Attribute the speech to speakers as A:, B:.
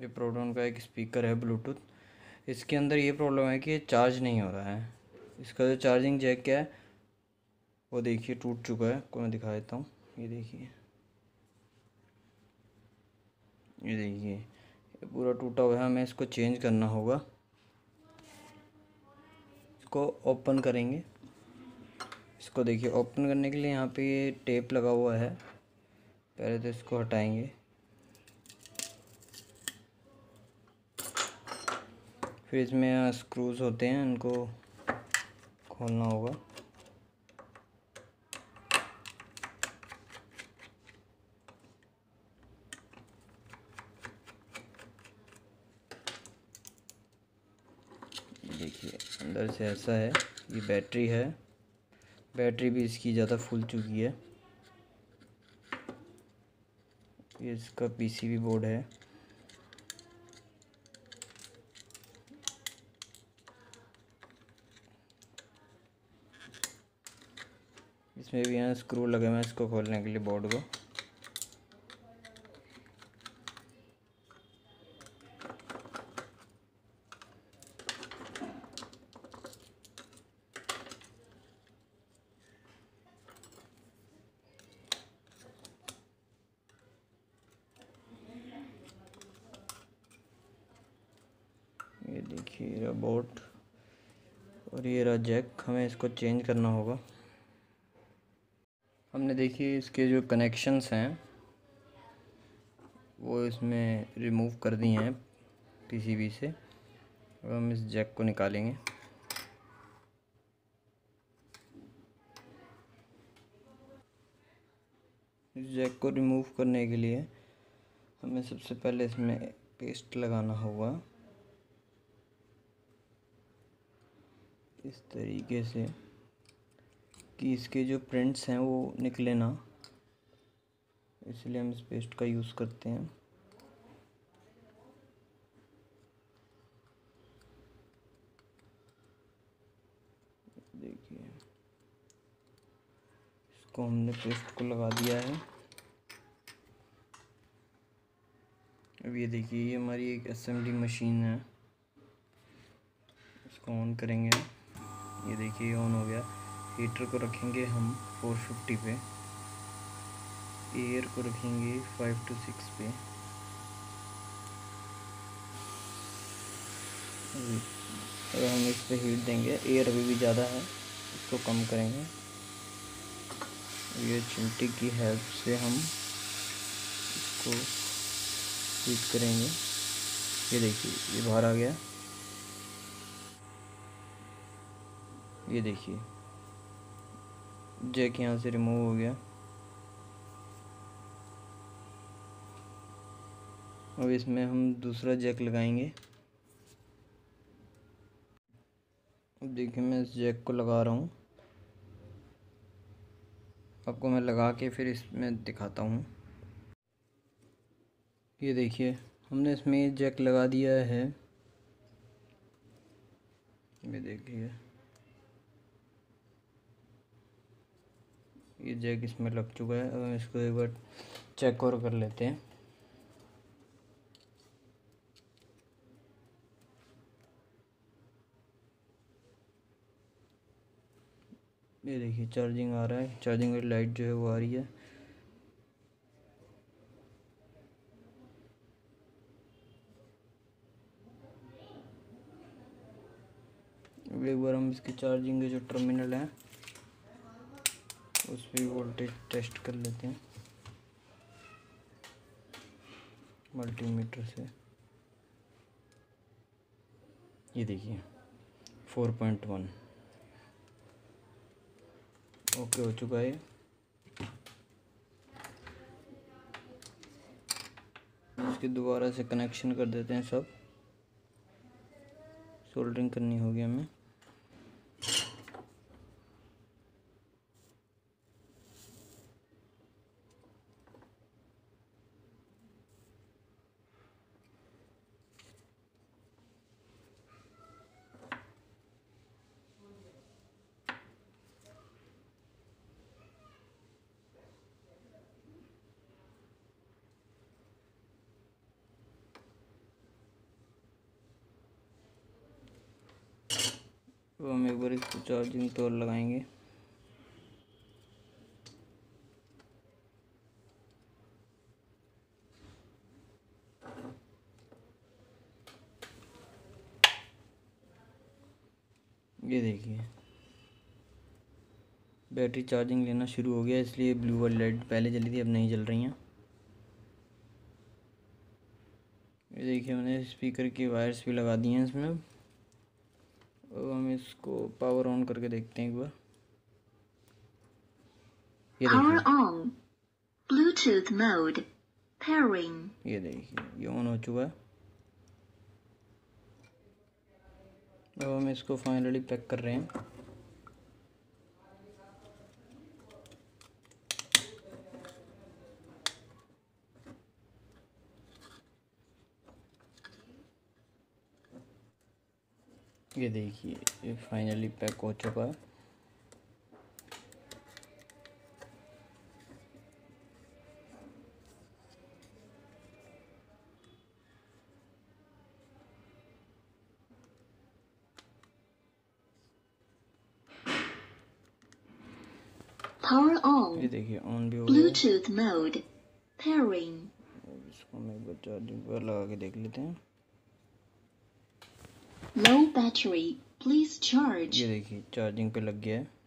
A: ये प्रोटोन का एक स्पीकर है ब्लूटूथ। इसके अंदर ये प्रॉब्लम है कि ये चार्ज नहीं हो रहा है। इसका जो चार्जिंग जैक क्या है, वो देखिए टूट चुका है। को मैं दिखा देता हूँ। ये देखिए। ये देखिए। ये पूरा टूटा हुआ है। हमें इसको चेंज करना होगा। इसको ओपन करेंगे। इसको देखिए ओपन करने के लिए यहाँ पे टेप लगा हुआ है। पहले तो इसको हटाएँगे। फिर इसमें स्क्रूज होते हैं, इनको खोलना होगा। देखिए, अंदर से ऐसा है, ये बैटरी है। बैटरी भी इसकी ज़्यादा फूल चुकी है। ये इसका पीसीबी बोर्ड है। इसमें भी यहाँ स्क्रू लगे हुए हैं इसको खोलने के लिए बोर्ड को। ये देखिए बोट और ये रहा जैक हमें इसको चेंज करना होगा। हमने देखिए इसके जो कनेक्शंस हैं, वो इसमें रिमूव कर दिए हैं पीसीबी से। अब हम इस जैक को निकालेंगे। इस जैक को रिमूव करने के लिए हमें सबसे पहले इसमें पेस्ट लगाना होगा। इस तरीके से। कि इसके जो प्रिंट्स हैं वो निकले ना, इसलिए हम इस पेस्ट का यूज़ करते हैं। देखिए, इसको हमने पेस्ट को लगा दिया है। अब ये देखिए, ये हमारी एक असेंबली मशीन है। इसको ऑन करेंगे। ये देखिए ऑन हो गया। हीटर को रखेंगे हम 450 पे। एयर को रखेंगे 5 टू 6 पे। अगर हम इस पर हीट देंगे एयर अभी भी ज़्यादा है, इसको कम करेंगे। ये चिमटी की हेल्प से हम इसको हीट करेंगे। ये देखिए, ये बाहर आ गया। ये देखिए। जैक यहाँ से रिमूव हो गया। अब इसमें हम दूसरा जैक लगाएँगे। अब देखिए मैं इस जैक को लगा रहा हूँ। आपको मैं लगा के फिर इसमें दिखाता हूँ। ये देखिए, हमने इसमें जैक लगा दिया है। ये देखिए। ये जैक इसमें लग चुका है अब इसको एक बार चेक और कर लेते हैं। ये देखिए चार्जिंग आ रहा है। चार्जिंग वाली लाइट जो है वो आ रही है। एक बार हम इसकी चार्जिंग के जो टर्मिनल हैं पर वोल्टेज टेस्ट कर लेते हैं। मल्टीमीटर से। ये देखिए फोर पॉइंट वन ओके हो चुका है। इसके दोबारा से कनेक्शन कर देते हैं सब। सोल्डरिंग करनी होगी हमें। तो हम एक बार इसको चार्जिंग और लगाएँगे। ये देखिए। बैटरी चार्जिंग लेना शुरू हो गया, इसलिए ब्लू वाली लाइट पहले जली थी, अब नहीं जल रही हैं। ये देखिए, मैंने स्पीकर की वायर्स भी लगा दी हैं इसमें। अब हम इसको पावर ऑन करके देखते हैं एक बार। ये देखिए।
B: ब्लूटूथ मोड पेयरिंग
A: ये देखिए ये ऑन हो चुका है। अब हम इसको फाइनली पैक कर रहे हैं। ये देखिए ये फाइनली पैक हो चुका है।
B: Power
A: ये देखिए ऑन भी हो गया।
B: Bluetooth mode pairing.
A: इसको हम एक बार चार्जिंग पर लगा के देख लेते हैं।
B: Low battery please charge
A: ये देखिए चार्जिंग पे लग गया है